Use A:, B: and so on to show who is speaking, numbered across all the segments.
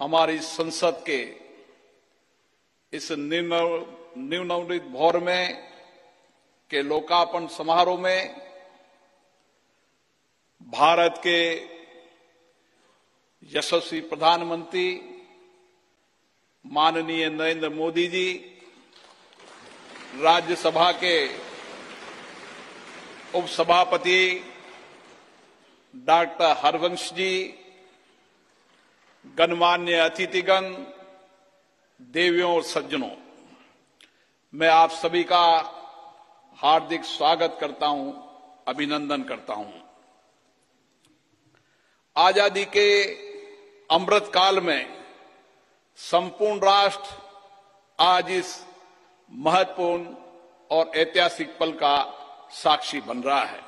A: हमारी संसद के इस निम्नवृत भौर में, के लोकार्पण समारोह में, भारत के यशस्वी प्रधानमंत्री माननीय नरेंद्र मोदी जी, राज्यसभा के उपसभापति डॉक्टर हरवंश जी गणमान्य अतिथिगण, देवियों और सज्जनों, मैं आप सभी का हार्दिक स्वागत करता हूँ, अभिनंदन करता हूँ। आज़ादी के अमृत काल में संपूर्ण राष्ट्र आज इस महत्वपूर्ण और ऐतिहासिक पल का साक्षी बन रहा है।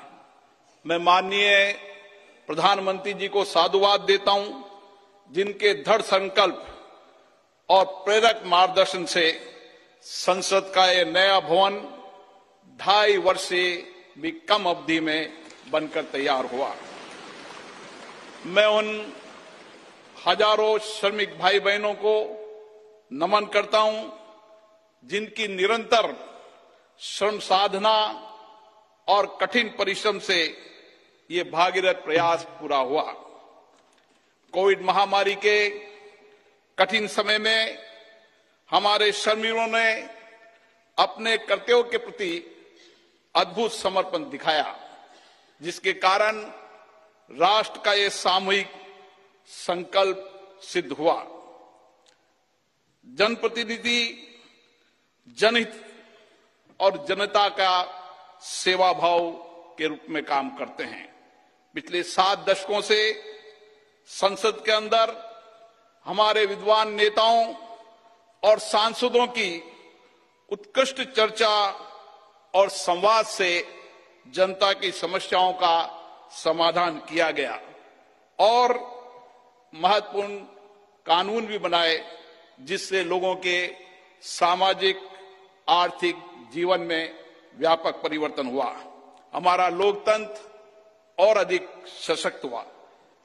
A: मैं माननीय प्रधानमंत्री जी को साधुवाद देता हूँ जिनके दृढ़ संकल्प और प्रेरक मार्गदर्शन से संसद का यह नया भवन ढाई वर्ष से भी कम अवधि में बनकर तैयार हुआ। मैं उन हज़ारों श्रमिक भाई बहनों को नमन करता हूँ, जिनकी निरंतर श्रम साधना और कठिन परिश्रम से ये भागीरथ प्रयास पूरा हुआ। कोविड महामारी के कठिन समय में हमारे श्रमिकों ने अपने कर्तव्यों के प्रति अद्भुत समर्पण दिखाया, जिसके कारण राष्ट्र का यह सामूहिक संकल्प सिद्ध हुआ। जनप्रतिनिधि, जनहित और जनता का सेवा भाव के रूप में काम करते हैं। पिछले सात दशकों से संसद के अंदर हमारे विद्वान नेताओं और सांसदों की उत्कृष्ट चर्चा और संवाद से जनता की समस्याओं का समाधान किया गया और महत्वपूर्ण कानून भी बनाए, जिससे लोगों के सामाजिक, आर्थिक जीवन में व्यापक परिवर्तन हुआ। हमारा लोकतंत्र और अधिक सशक्त हुआ।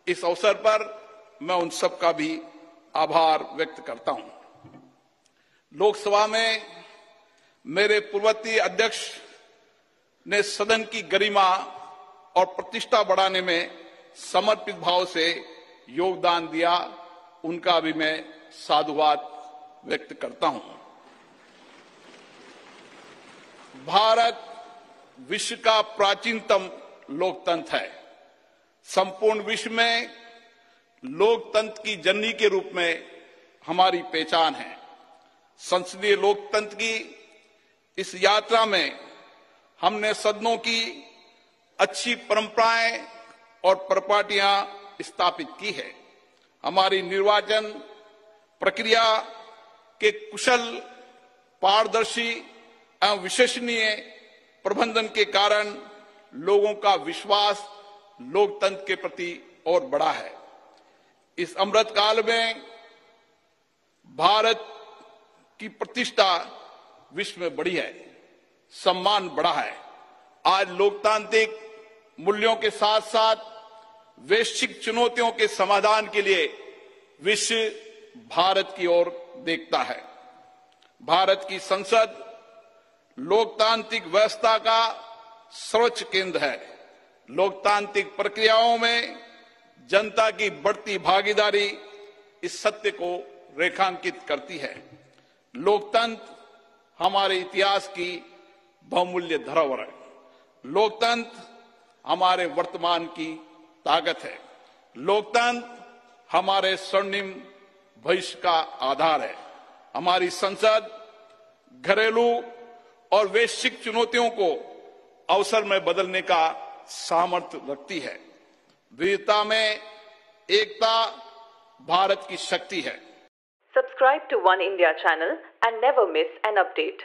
A: इस अवसर पर मैं उन सब का भी आभार व्यक्त करता हूँ। लोकसभा में मेरे पूर्वती अध्यक्ष ने सदन की गरिमा और प्रतिष्ठा बढ़ाने में समर्पित भाव से योगदान दिया, उनका भी मैं साधुवाद व्यक्त करता हूँ। भारत विश्व का प्राचीनतम लोकतंत्र है। संपूर्ण विश्व में लोकतंत्र की जननी के रूप में हमारी पहचान है। संसदीय लोकतंत्र की इस यात्रा में हमने सदनों की अच्छी परंपराएँ और प्रपाटियाँ स्थापित की है। हमारी निर्वाचन प्रक्रिया के कुशल, पारदर्शी एवं विश्वसनीय प्रबंधन के कारण लोगों का विश्वास लोकतंत्र के प्रति और बढ़ा है। इस अमृत काल में भारत की प्रतिष्ठा विश्व में बढ़ी है, सम्मान बढ़ा है। आज लोकतांत्रिक मूल्यों के साथ साथ वैश्विक चुनौतियों के समाधान के लिए विश्व भारत की ओर देखता है। भारत की संसद, लोकतांत्रिक व्यवस्था का सर्वोच्च केंद्र है। लोकतांत्रिक प्रक्रियाओं में जनता की बढ़ती भागीदारी इस सत्य को रेखांकित करती है। लोकतंत्र हमारे इतिहास की बहुमूल्य धरोहर है। लोकतंत्र हमारे वर्तमान की ताकत है। लोकतंत्र हमारे स्वर्णिम भविष्य का आधार है। हमारी संसद, घरेलू और वैश्विक चुनौतियों को अवसर में बदलने का सामर्थ्य रखती है। वीरता में एकता भारत की शक्ति है।
B: Subscribe to One India channel and never miss an update